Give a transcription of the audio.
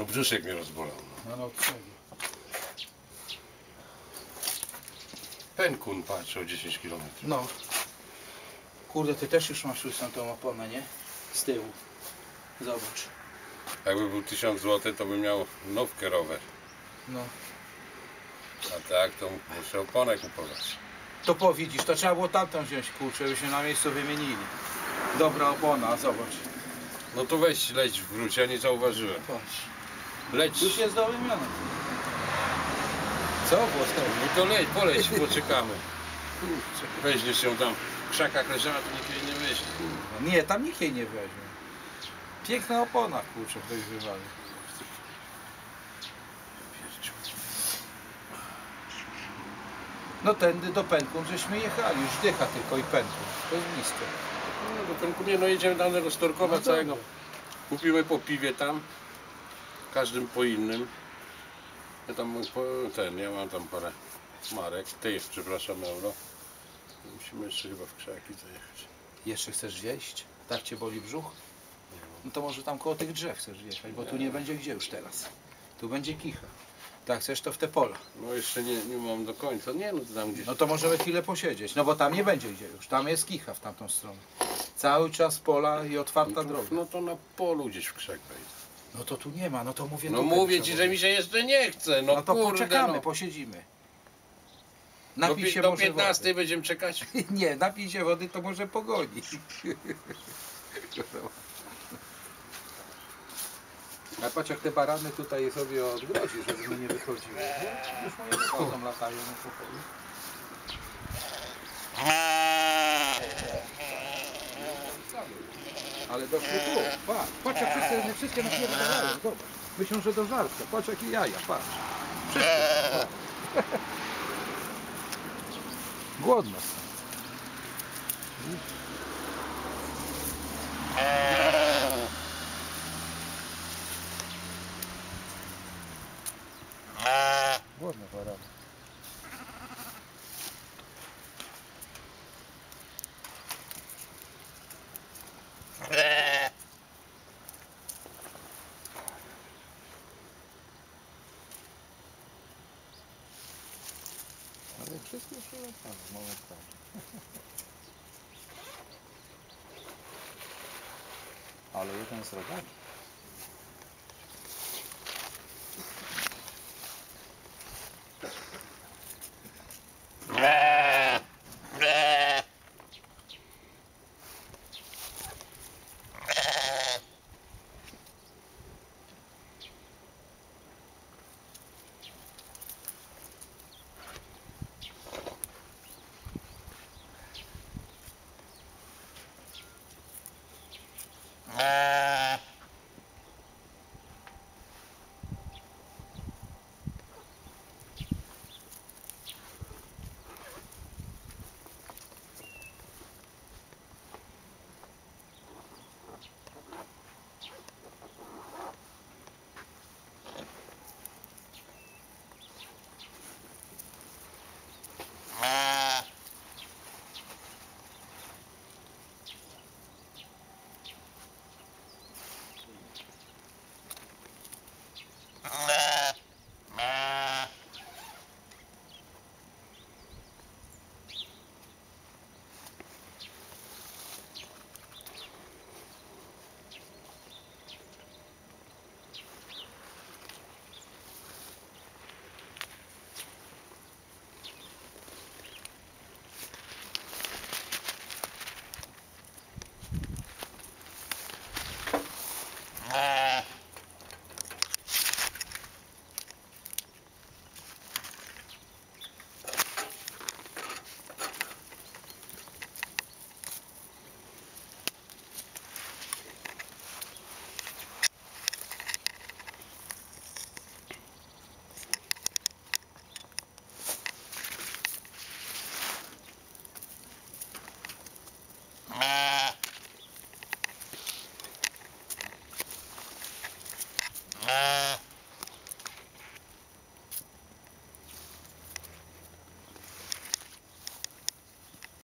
No brzuszek mnie rozbolał. No. No? Penkun patrzę o 10 km. No. Kurde, ty też już masz łysą tą oponę, nie? Z tyłu. Zobacz. Jakby był 1000 zł, to bym miał nowkę rower. No. A tak to muszę oponę kupować. To po widzisz, to trzeba było tamtą wziąć, kurczę, by się na miejscu wymienili. Dobra opona, zobacz. No to weź leć w wróć, ja nie zauważyłem. Patrz. Leć. Już jest do wymiany. Co? No to leć, poleć, poczekamy. Weźmiesz ją tam w krzakach leżała, to nikt jej nie myśli. Nie, tam nikt jej nie weźmie. Piękna opona, kurczę, ktoś wywalił. No tędy do Pętkun żeśmy jechali, już dycha tylko i Pętkun. To jest blisko. No do Penkun, nie, no jedziemy tam do Storkowa No całego. Kupimy po piwie tam, każdym po innym. Ja tam ten, ja mam tam parę marek, ty przepraszam euro. Musimy jeszcze chyba w krzaki zajechać. Jeszcze chcesz wjeść? Tak cię boli brzuch? No to może tam koło tych drzew chcesz wjechać, bo tu nie będzie gdzie już teraz. Tu będzie kicha. Tak chcesz to w te pola. No jeszcze nie, nie mam do końca, nie no to tam gdzieś. No to możemy chwilę posiedzieć, no bo tam nie będzie gdzie już. Tam jest kicha w tamtą stronę. Cały czas pola i otwarta no, to, droga. no to na polu gdzieś w krzak wejdę. No to tu nie ma, no to mówię No tutaj mówię ci, że mi się jeszcze nie chce, no, No to kurde poczekamy, no. posiedzimy. Do, Napij pi- się do może 15 będziemy czekać. wody. Nie, napij się wody, to może pogoni. A patrz jak te barany tutaj sobie odgrodzi, żeby mi nie wychodziły. nie? Już moje wychodzą, latają na pokoju. Ale doszły tu. Patrz, patrz jak wszystkie, wszystkie na siebie Zobacz. Myślą, że do żarcia. Patrz jakie jaja, patrz. Wszystkie. Głodno. Głodno barany. Ale wszystkie przylatane momentami. Ale jeden z rogami.